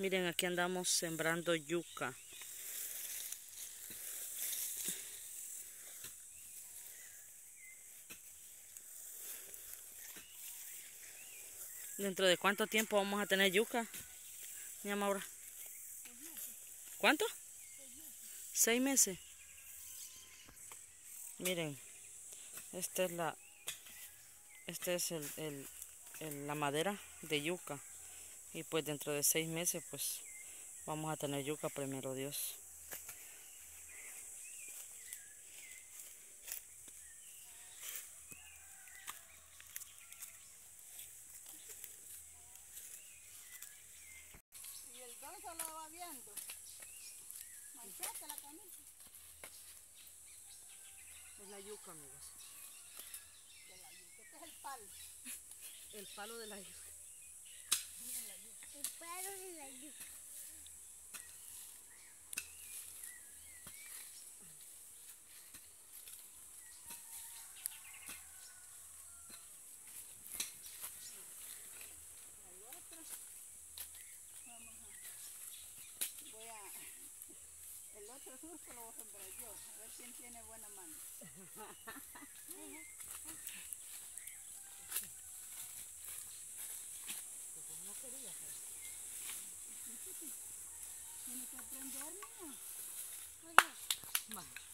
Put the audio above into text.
Miren, aquí andamos sembrando yuca. ¿Dentro de cuánto tiempo vamos a tener yuca, mi Maura? ¿Cuánto? Seis meses. Miren, esta es la, es el, la madera de yuca. Y pues dentro de seis meses, pues vamos a tener yuca primero Dios. Es la yuca, amigos. De la yuca. Este es el palo. El palo de la yuca. El palo de la yuca. Hay otros. Vamos a... Voy a... El otro surco lo voy a sembrar yo. A ver quién tiene buena mano. no quería hacer. Tiene que aprender, niña. Vamos.